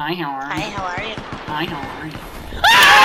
Hi, how are Hi, how are you? Hi, how are you? Ah!